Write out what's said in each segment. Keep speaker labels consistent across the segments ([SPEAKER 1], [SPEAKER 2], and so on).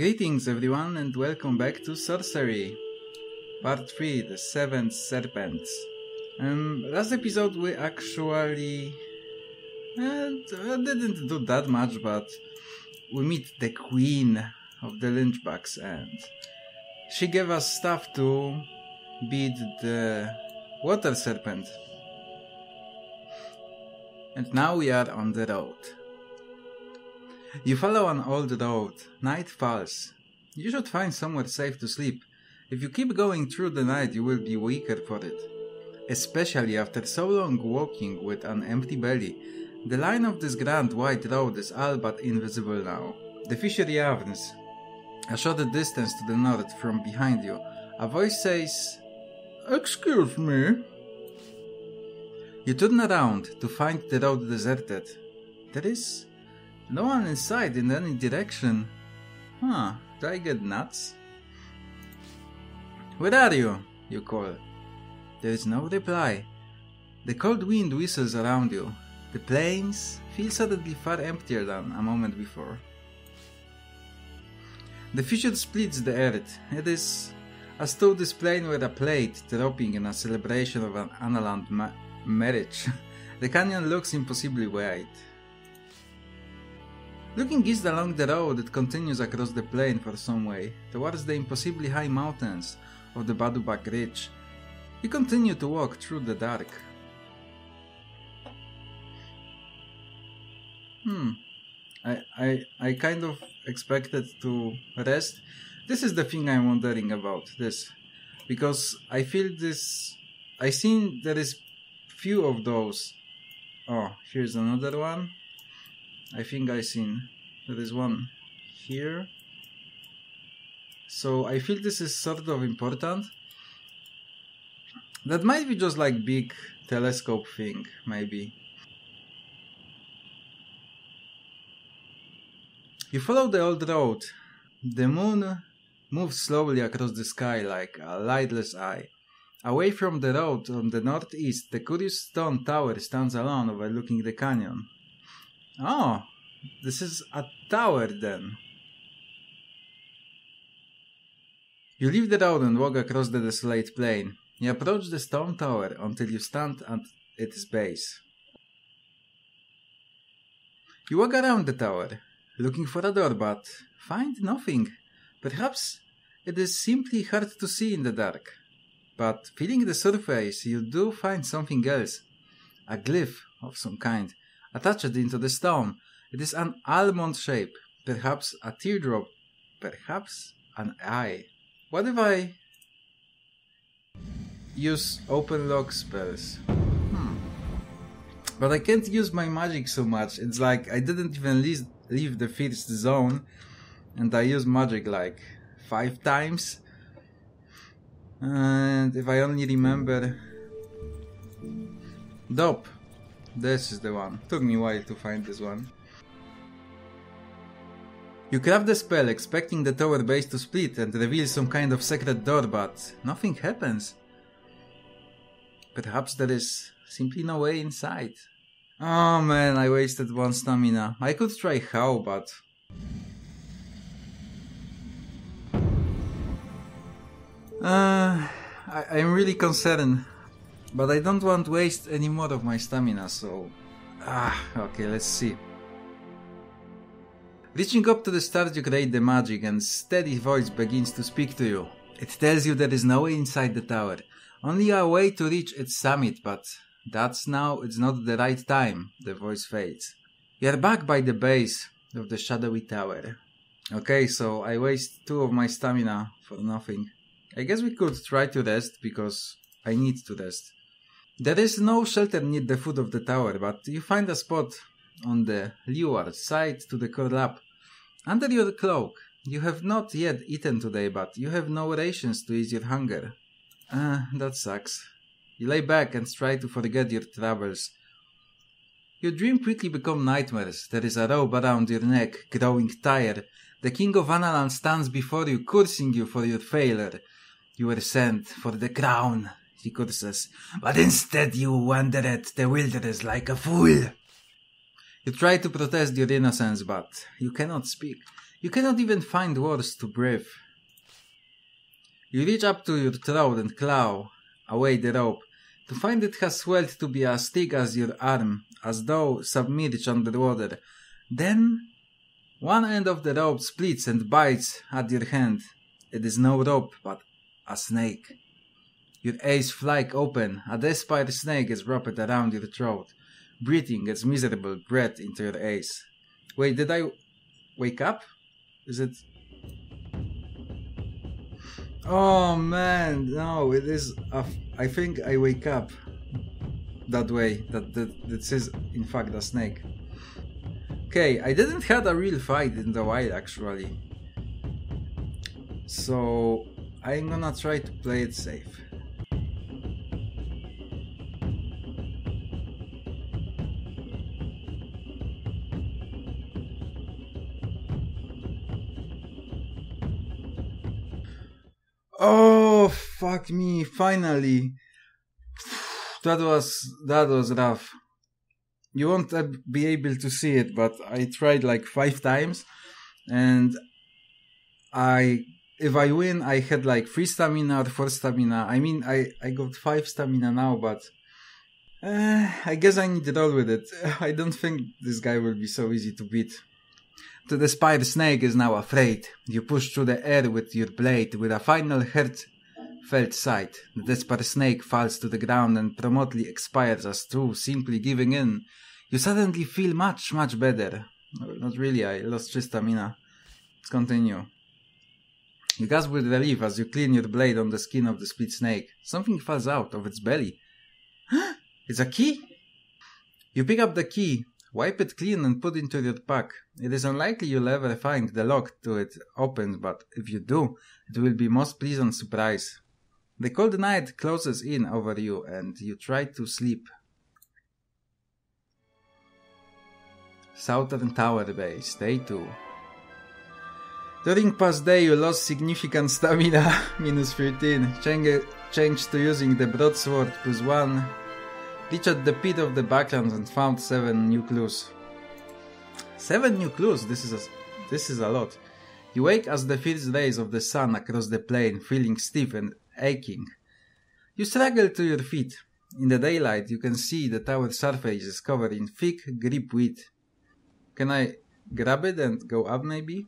[SPEAKER 1] Greetings everyone and welcome back to Sorcery. Part 3, The Seventh Serpent. Um, last episode we actually uh, didn't do that much but we meet the queen of the lynchbugs and she gave us stuff to beat the water serpent. And now we are on the road. You follow an old road, night falls. You should find somewhere safe to sleep. If you keep going through the night, you will be weaker for it. Especially after so long walking with an empty belly. The line of this grand white road is all but invisible now. The fishery Avns. A short distance to the north from behind you, a voice says, Excuse me. You turn around to find the road deserted. There is no one inside in any direction. Huh, do I get nuts? Where are you? You call. There is no reply. The cold wind whistles around you. The plains feel suddenly far emptier than a moment before. The fissure splits the earth. It is as though this plain were a plate dropping in a celebration of an Analand ma- marriage. the canyon looks impossibly wide. Looking east along the road, it continues across the plain for some way, towards the impossibly high mountains of the Baddu-Bak Ridge. You continue to walk through the dark. Hmm. I, I, I kind of expected to rest. This is the thing I'm wondering about this. Because I feel this. I seen there is few of those. Oh, here's another one. I think I seen there is one here. So I feel this is sort of important. That might be just like big telescope thing, maybe. You follow the old road. The moon moves slowly across the sky like a lightless eye. Away from the road on the northeast, the curious stone tower stands alone overlooking the canyon. Oh, this is a tower then. You leave the road and walk across the desolate plain. You approach the stone tower until you stand at its base. You walk around the tower, looking for a door, but find nothing. Perhaps it is simply hard to see in the dark. But feeling the surface, you do find something else. A glyph of some kind, attached into the stone. It is an almond shape, perhaps a teardrop, perhaps an eye. What if I use open lock spells? Hmm. But I can't use my magic so much. It's like I didn't even leave, leave the first zone and I use magic like five times. And if I only remember. Dope. This is the one. Took me a while to find this one. You craft the spell expecting the tower base to split and reveal some kind of secret door, but nothing happens. Perhaps there is simply no way inside. Oh man, I wasted one stamina. I could try how, but... Uh, I, I'm really concerned. But I don't want to waste any more of my stamina, so... Ah, okay, let's see. Reaching up to the stars, you create the magic, and steady voice begins to speak to you. It tells you there is no way inside the tower, only a way to reach its summit, but that's now it's not the right time, the voice fades. You are back by the base of the shadowy tower. Okay, so I waste two of my stamina for nothing. I guess we could try to rest because I need to rest. There is no shelter near the foot of the tower, but you find a spot on the leeward side to the corlap. Under your cloak, you have not yet eaten today, but you have no rations to ease your hunger. Ah, uh, that sucks. You lay back and try to forget your travels. Your dream quickly become nightmares. There is a rope around your neck, growing tired. The king of Analand stands before you, cursing you for your failure. You were sent for the crown, he curses, but instead you wandered the wilderness like a fool. You try to protest your innocence, but you cannot speak. You cannot even find words to breathe. You reach up to your throat and claw away the rope, to find it has swelled to be as thick as your arm, as though submerged under water. Then, one end of the rope splits and bites at your hand. It is no rope, but a snake. Your eyes fly open, a death spider snake is wrapped around your throat, breathing its miserable breath into your eyes. Wait, did I wake up? Is it Oh man, no, it is. I think I wake up that way. That, that this is in fact a snake. Okay, I didn't had a real fight in the wild actually. So I'm gonna try to play it safe. Fuck me! Finally, that was that was rough. You won't be able to see it, but I tried like five times, and I if I win, I had like three stamina or four stamina. I mean, I I got five stamina now, but uh, I guess I need to roll with it. I don't think this guy will be so easy to beat. The spider snake is now afraid. You push through the air with your blade with a final heartfelt sight. The desperate snake falls to the ground and promptly expires as through simply giving in. You suddenly feel much, much better. Uh, not really, I lost three stamina. Let's continue. You gasp with relief as you clean your blade on the skin of the split snake. Something falls out of its belly. it's a key? You pick up the key, Wipe it clean and put into your pack. It is unlikely you'll ever find the lock to it open, but if you do, it will be most pleasant surprise. The cold night closes in over you and you try to sleep. Southern Tower Base, Day 2. During past day you lost significant stamina, minus 13, change, change to using the broadsword plus 1, reached the pit of the Baklands and found seven new clues. Seven new clues, this is a, this is a lot. You wake as the first rays of the sun across the plain, feeling stiff and aching. You struggle to your feet. In the daylight, you can see the tower surface is covered in thick grip wheat. Can I grab it and go up maybe?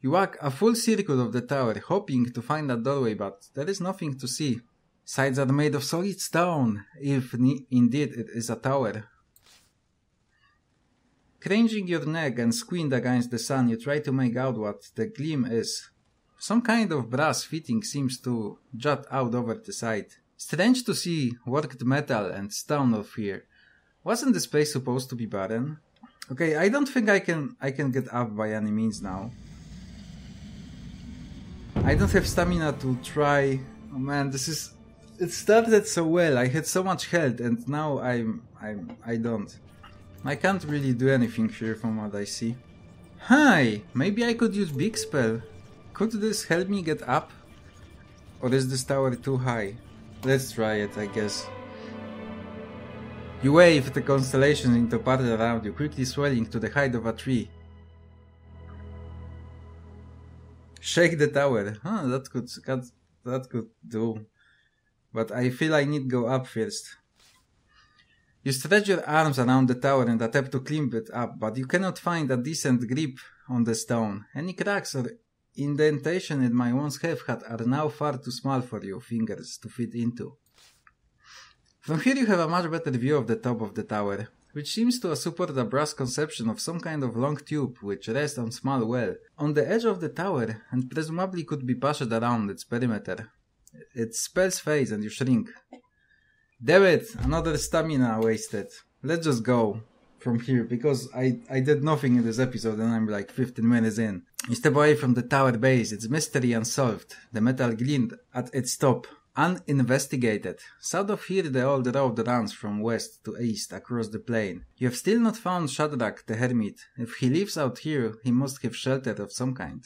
[SPEAKER 1] You walk a full circle of the tower, hoping to find a doorway, but there is nothing to see. Sides are made of solid stone, if indeed it is a tower. Cringing your neck and squint against the sun, you try to make out what the gleam is. Some kind of brass fitting seems to jut out over the side. Strange to see worked metal and stone of here. Wasn't this place supposed to be barren? Okay, I don't think I can I can get up by any means now. I don't have stamina to try. Oh man, this is it started so well. I had so much health, and now I'm I'm I don't. I can't really do anything here from what I see. Hi, maybe I could use big spell. Could this help me get up? Or is this tower too high? Let's try it, I guess. You wave the constellations into part around you, quickly swelling to the height of a tree. Shake the tower. Huh, that could that could do but I feel I need go up first. You stretch your arms around the tower and attempt to climb it up, but you cannot find a decent grip on the stone. Any cracks or indentation it might once have had are now far too small for your fingers to fit into. From here you have a much better view of the top of the tower, which seems to support a brass conception of some kind of long tube which rests on small well on the edge of the tower and presumably could be passed around its perimeter. It spells phase and you shrink. Damn it, another stamina wasted. Let's just go from here because I, I did nothing in this episode and I'm like 15 minutes in. You step away from the tower base, its mystery unsolved. The metal gleamed at its top, uninvestigated. South of here the old road runs from west to east across the plain. You have still not found Shadrak the hermit. If he lives out here, he must have shelter of some kind.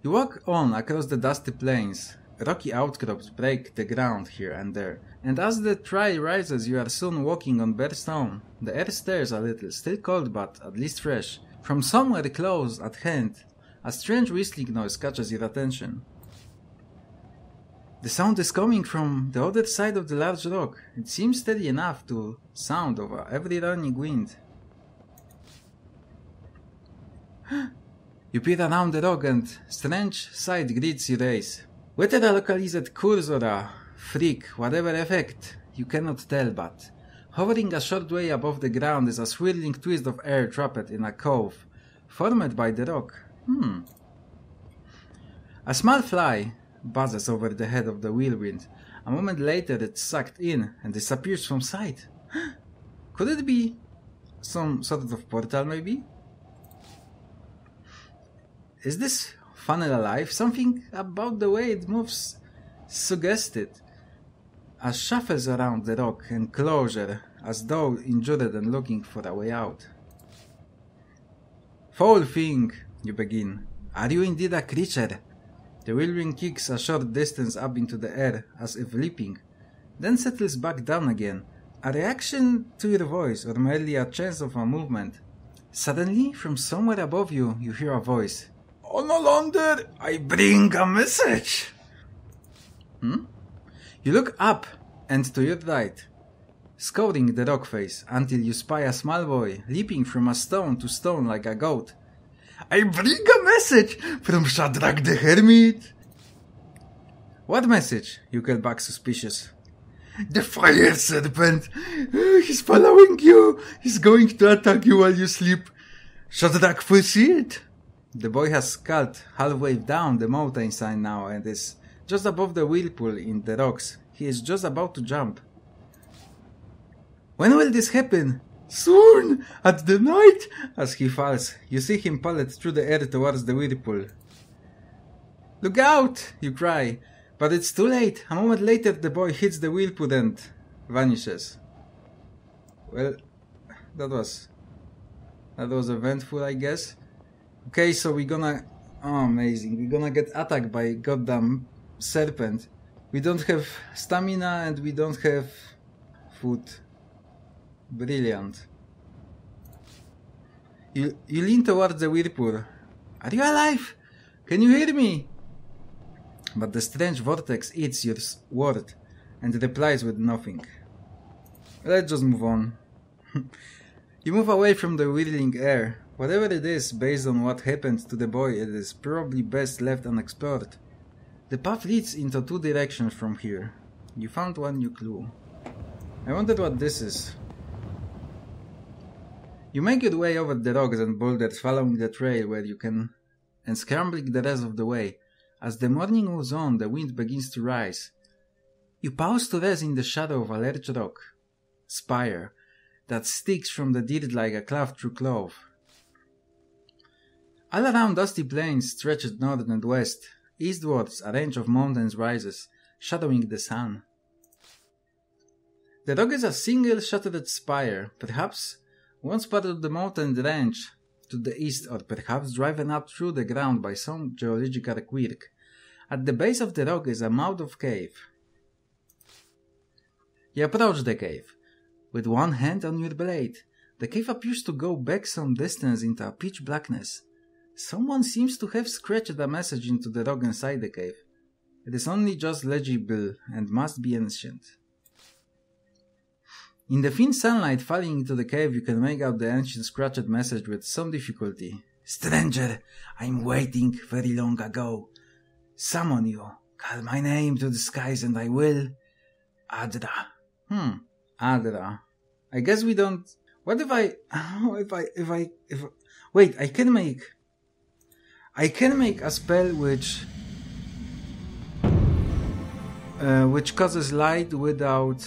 [SPEAKER 1] You walk on across the dusty plains, rocky outcrops break the ground here and there, and as the trail rises, you are soon walking on bare stone. The air stirs a little, still cold but at least fresh. From somewhere close at hand, a strange whistling noise catches your attention. The sound is coming from the other side of the large rock. It seems steady enough to sound over every running wind. you peer around the rock and strange sight greets your eyes. Whether a localized curse or a freak, whatever effect, you cannot tell, but hovering a short way above the ground is a swirling twist of air trapped in a cove, formed by the rock. Hmm. A small fly buzzes over the head of the whirlwind. A moment later, it's sucked in and disappears from sight. Could it be some sort of portal, maybe? Is this funnel alive? Something about the way it moves suggested. As shuffles around the rock enclosure, as though injured and looking for a way out. Foul thing, you begin. Are you indeed a creature? The whirlwind kicks a short distance up into the air as if leaping, then settles back down again. A reaction to your voice, or merely a chance of a movement. Suddenly, from somewhere above you, you hear a voice. Analander, I bring a message! Hmm? You look up and to your right, scouring the rock face until you spy a small boy leaping from a stone to stone like a goat. I bring a message from Shadrak the Hermit. What message? You get back suspicious. The fire serpent. He's following you. He's going to attack you while you sleep. Shadrak foresee it. The boy has skulked halfway down the mountainside now and is just above the whirlpool in the rocks. He is just about to jump. When will this happen? Soon, at the night, as he falls, you see him pallet through the air towards the whirlpool. Look out! you cry, but it's too late. A moment later, the boy hits the whirlpool and vanishes. Well, that was that was eventful, I guess. Okay, so we're gonna oh amazing, we're gonna get attacked by goddamn serpent. We don't have stamina and we don't have food. Brilliant. You, you lean towards the whirlpool. Are you alive? Can you hear me? But the strange vortex eats your word and replies with nothing. Let's just move on. you move away from the whirling air. Whatever it is, based on what happened to the boy, it is probably best left unexplored. The path leads into two directions from here. You found one new clue. I wondered what this is. You make your way over the rocks and boulders following the trail where you can and scrambling the rest of the way. As the morning moves on, the wind begins to rise. You pause to rest in the shadow of a large rock spire that sticks from the dirt like a cloth through cloth. All around dusty plains stretched north and west. Eastwards, a range of mountains rises, shadowing the sun. The rock is a single shattered spire, perhaps once part of the mountain range to the east or perhaps driven up through the ground by some geological quirk. At the base of the rock is a mouth of cave. You approach the cave. With one hand on your blade, the cave appears to go back some distance into a pitch blackness. Someone seems to have scratched a message into the rock inside the cave. It is only just legible and must be ancient. In the thin sunlight falling into the cave, you can make out the ancient scratched message with some difficulty. Stranger, I'm waiting very long ago. Summon you. Call my name to the skies and I will. Adra. Hmm. Adra. I guess we don't. What if I. If I. If I. If. Wait, I can make. I can make a spell which. Uh, which causes light without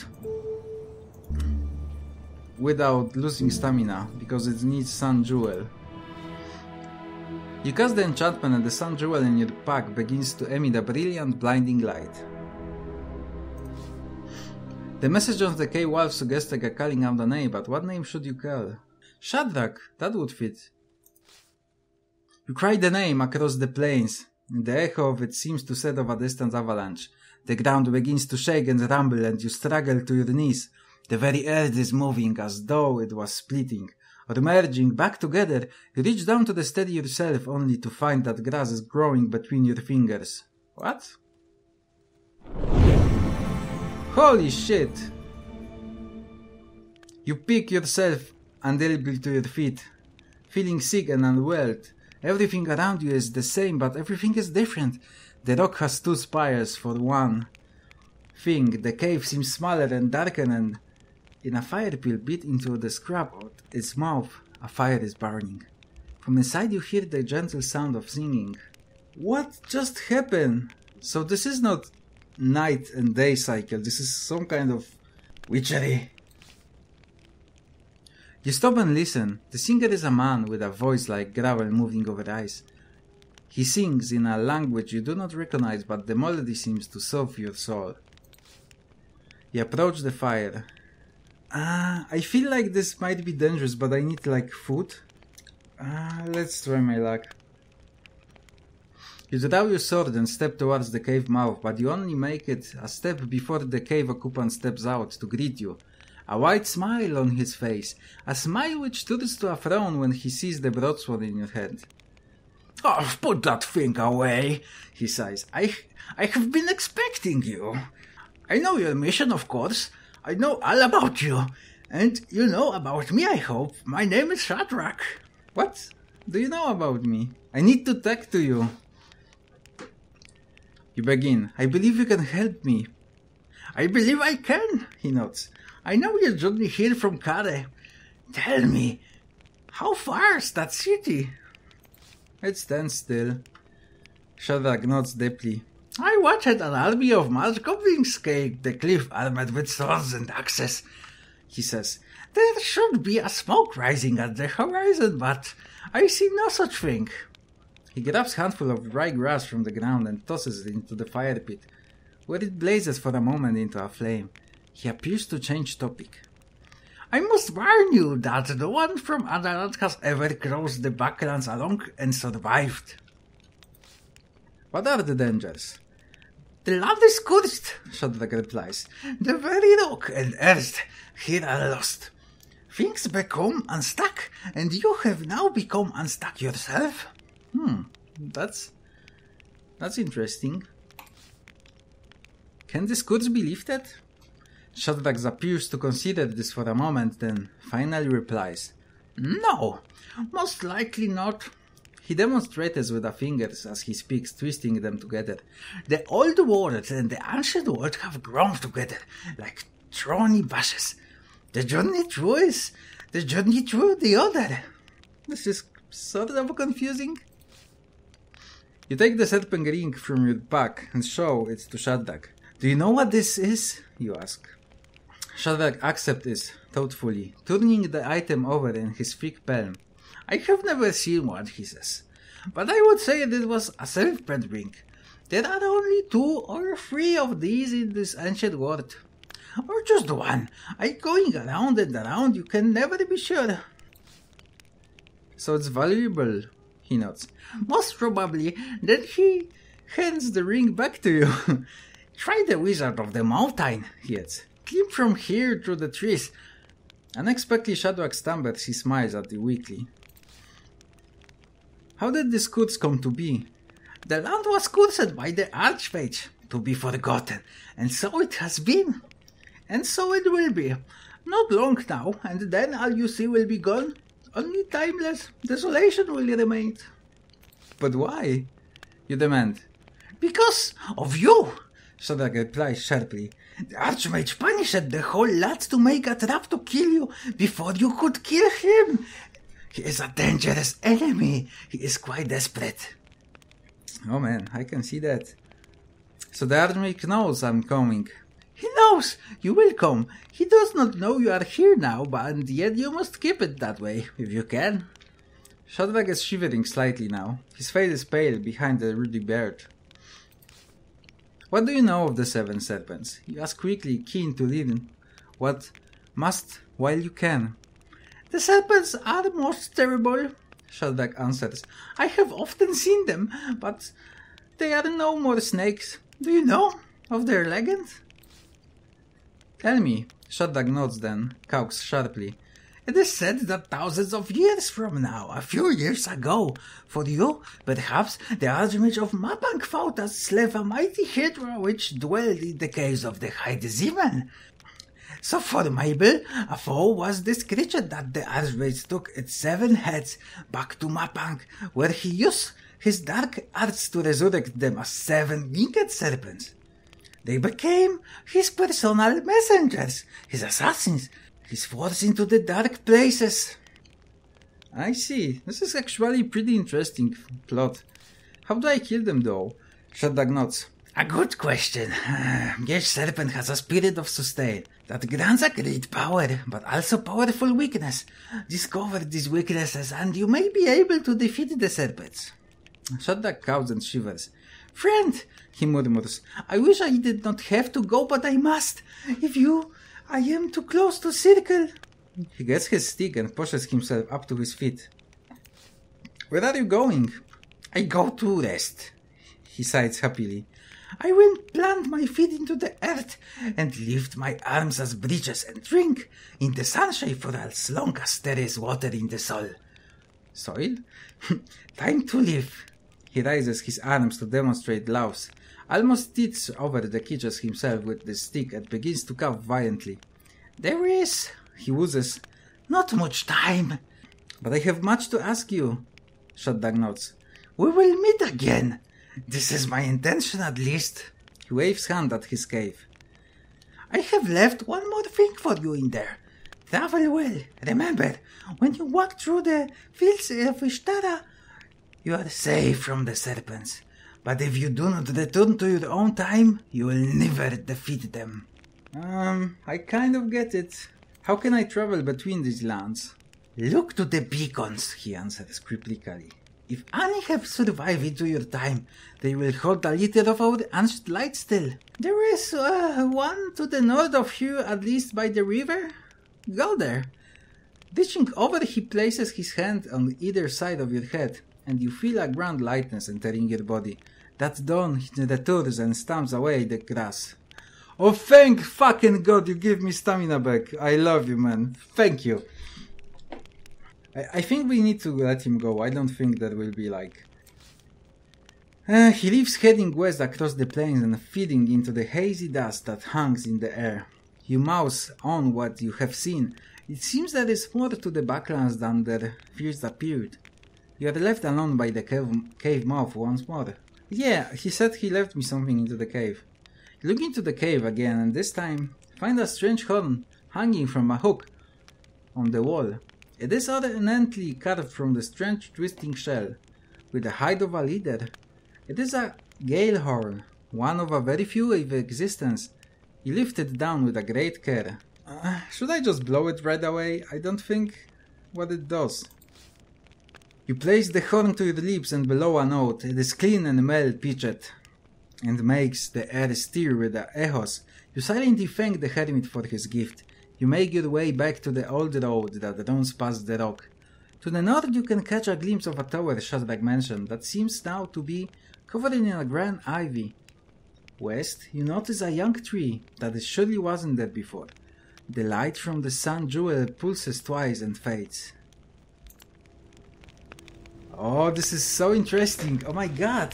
[SPEAKER 1] without losing stamina, because it needs Sun Jewel. You cast the enchantment and the Sun Jewel in your pack begins to emit a brilliant blinding light. The message of the K-Wolf suggests a calling out a name, but what name should you call? Shadrak, that would fit. You cry the name across the plains. And the echo of it seems to set off a distant avalanche. The ground begins to shake and rumble, and you struggle to your knees. The very earth is moving as though it was splitting or merging back together. You reach down to the steady yourself only to find that grass is growing between your fingers. What? Holy shit! You pick yourself unable to your feet, feeling sick and unwell. Everything around you is the same, but everything is different. The rock has two spires for one thing. The cave seems smaller and darker, and in a fire pit bit into the scrap of its mouth, a fire is burning. From inside, you hear the gentle sound of singing. What just happened? So, this is not night and day cycle, this is some kind of witchery. You stop and listen. The singer is a man with a voice like gravel moving over ice. He sings in a language you do not recognize, but the melody seems to soothe your soul. You approach the fire. Ah, I feel like this might be dangerous, but I need like food. Ah, let's try my luck. You draw your sword and step towards the cave mouth, but you only make it a step before the cave occupant steps out to greet you a wide smile on his face, a smile which turns to a frown when he sees the broadsword in your hand.
[SPEAKER 2] Oh, put that thing away, he sighs. I, I have been expecting you. I know your mission, of course. I know all about you. And you know about me, I hope. My name is Shadrak.
[SPEAKER 1] What do you know about me? I need to talk to you. You begin. I believe you can help me.
[SPEAKER 2] I believe I can, he nods. I know your journey here from Kharé. Tell me, how far is that city?
[SPEAKER 1] It stands still. Shadrak nods deeply.
[SPEAKER 2] I watched an army of Mars goblins scale the cliff armed with swords and axes, he says. There should be a smoke rising at the horizon, but I see no such thing.
[SPEAKER 1] He grabs a handful of dry grass from the ground and tosses it into the fire pit, where it blazes for a moment into a flame. He appears to change topic.
[SPEAKER 2] I must warn you that no one from Analand has ever crossed the Baklands along and survived.
[SPEAKER 1] What are the dangers?
[SPEAKER 2] The land is cursed, Shadrak replies. The very rock and earth here are lost. Things become unstuck, and you have now become unstuck yourself.
[SPEAKER 1] Hmm, that's that's interesting. Can this curse be lifted? Shadrak appears to consider this for a moment, then finally replies,
[SPEAKER 2] No, most likely not.
[SPEAKER 1] He demonstrates with the fingers as he speaks, twisting them together.
[SPEAKER 2] The old world and the ancient world have grown together like thorny bushes. The journey through is the journey through the other.
[SPEAKER 1] This is sort of confusing. You take the serpent ring from your back and show it to Shadrak. Do you know what this is? You ask. Shadrak accepts this thoughtfully, turning the item over in his thick palm.
[SPEAKER 2] I have never seen one, he says, but I would say it was a serpent ring. There are only two or three of these in this ancient world. Or just one. I going around and around, you can never be sure.
[SPEAKER 1] So it's valuable, he nods.
[SPEAKER 2] Most probably. Then he hands the ring back to you. Try the wizard of the mountain, he adds came from here through the trees.
[SPEAKER 1] Unexpectedly, Shadrak stumbles. He smiles at the weekly. How did this curse come to be?
[SPEAKER 2] The land was cursed by the Archmage to be forgotten, and so it has been. And so it will be. Not long now, and then all you see will be gone. Only timeless desolation will remain.
[SPEAKER 1] But why? You demand.
[SPEAKER 2] Because of you, Shadrak replies sharply. The Archmage punished the whole lot to make a trap to kill you before you could kill him. He is a dangerous enemy. He is quite desperate.
[SPEAKER 1] Oh man, I can see that. So the Archmage knows I'm coming.
[SPEAKER 2] He knows you will come. He does not know you are here now, but yet you must keep it that way, if you can.
[SPEAKER 1] Shadrak is shivering slightly now. His face is pale behind the ruddy beard. What do you know of the seven serpents? You ask quickly, keen to learn what must while you can.
[SPEAKER 2] The serpents are most terrible, Shadrak answers. I have often seen them, but There are no more snakes. Do you know of their legend?
[SPEAKER 1] Tell me, Shadrak nods then, cows sharply.
[SPEAKER 2] It is said that thousands of years from now, a few years ago, for you, perhaps the Archmage of Mampang fought as slave a mighty Hydra which dwelled in the caves of the High Xamen. So for Mabel, a foe was this creature that the Archmage took its seven heads back to Mampang, where he used his dark arts to resurrect them as seven winged serpents. They became his personal messengers, his assassins, his force into the dark places.
[SPEAKER 1] I see. This is actually pretty interesting plot. How do I kill them though? Shadrak nods.
[SPEAKER 2] A good question. Each serpent has a spirit of sustain that grants a great power, but also powerful weakness. Discover these weaknesses and you may be able to defeat the serpents.
[SPEAKER 1] Shadrak cows and shivers.
[SPEAKER 2] Friend, he murmurs, I wish I did not have to go, but I must. If you, I am too close to circle.
[SPEAKER 1] He gets his stick and pushes himself up to his feet. Where are you going?
[SPEAKER 2] I go to rest.
[SPEAKER 1] He sighs happily.
[SPEAKER 2] I will plant my feet into the earth and lift my arms as bridges and drink in the sunshine for as long as there is water in the soil.
[SPEAKER 1] Soil?
[SPEAKER 2] Time to live.
[SPEAKER 1] He raises his arms to demonstrate loves, almost teets over the kitchens himself with the stick and begins to cough violently.
[SPEAKER 2] There is, he woozes, not much time.
[SPEAKER 1] But I have much to ask you, Shadrak nods.
[SPEAKER 2] We will meet again. This is my intention at least.
[SPEAKER 1] He waves hand at his cave.
[SPEAKER 2] I have left one more thing for you in there. Travel well. Remember, when you walk through the fields of Ishtara, you are safe from the serpents. But if you do not return to your own time, you will never defeat them.
[SPEAKER 1] Um, I kind of get it. How can I travel between these lands?
[SPEAKER 2] Look to the beacons, he answers cryptically. If any have survived into your time, they will hold a little of our ancient light still. There is uh, one to the north of you, at least by the river. Go there.
[SPEAKER 1] Reaching over, he places his hand on either side of your head, and you feel a grand lightness entering your body. That he returns and stamps away the grass. Oh, thank fucking God you give me stamina back. I love you, man. Thank you. I, I think we need to let him go. I don't think there will be like. Uh, he leaves heading west across the plains and feeding into the hazy dust that hangs in the air. You mouse on what you have seen. It seems there is more to the Baklands than there first appeared. You are left alone by the cave, cave mouth once more. Yeah, he said he left me something into the cave. Look into the cave again and this time find a strange horn hanging from a hook on the wall. It is ornately carved from the strange twisting shell, with the height of a leader. It is a gale horn, one of a very few in existence. You lift it down with a great care. Uh, should I just blow it right away? I don't think what it does. You place the horn to your lips and below a note. It is clean and well pitched, and makes the air stir with the echoes. You silently thank the hermit for his gift. You make your way back to the old road that runs past the rock. To the north you can catch a glimpse of a tower Shadrak mentioned that seems now to be covered in a grand ivy. West, you notice a young tree that surely wasn't there before. The light from the sun jewel pulses twice and fades. Oh, this is so interesting. Oh my god.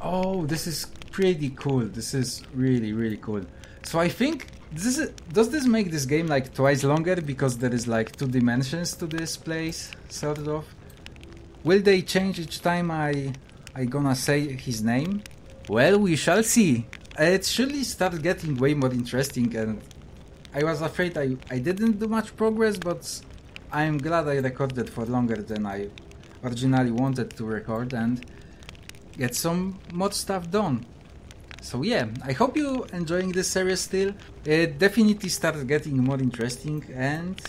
[SPEAKER 1] Oh, this is pretty cool. This is really, really cool. So I think this is, does this make this game like twice longer because there is like two dimensions to this place, sort of? Will they change each time I I gonna say his name? Well, we shall see. It surely started getting way more interesting, and I was afraid I I didn't do much progress, but I'm glad I recorded for longer than I originally wanted to record and get some mod stuff done. So yeah, I hope you enjoying this series still. It definitely started getting more interesting and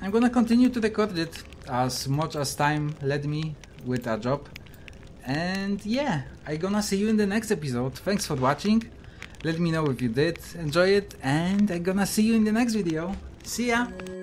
[SPEAKER 1] I'm gonna continue to record it as much as time led me with a job. And yeah, I'm gonna see you in the next episode. Thanks for watching. Let me know if you did enjoy it and I'm gonna see you in the next video. See ya!